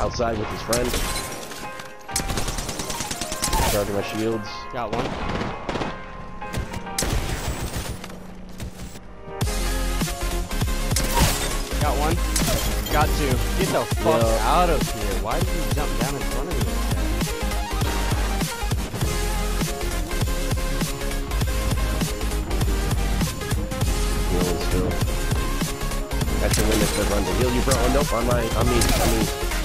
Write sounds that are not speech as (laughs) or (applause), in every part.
Outside with his friend. Charging my shields. Got one. Got one. Got two. Get the fuck Yeah. out of here. Why did you jump down in front of me still. That's the limit to run to heal you, bro. Oh, nope, on my, on me, on me.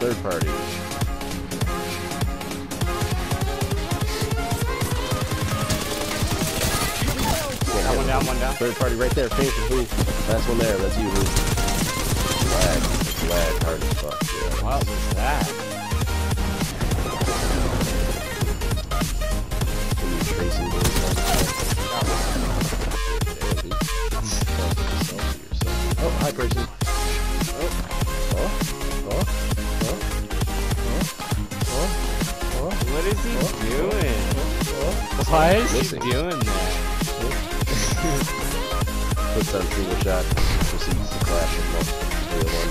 Third party. Got one down, one down. Third party right there, finish who? Last one there, that's you, who? Lag, lag, hard as fuck, yeah. What was that? Can you tracing (laughs) those? Oh, hi, person. Is he Oh. doing? oh. Why is Missing. he doing that? Puts on single shot, proceeds to clash with multiple one.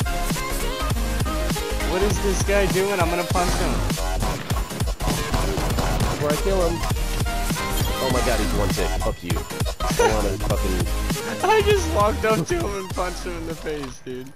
What is this guy doing? I'm gonna punch him. Before I kill him. Oh my god, he's one tick. Fuck you. I wanna fucking I just walked up to him and punched him in the face, dude.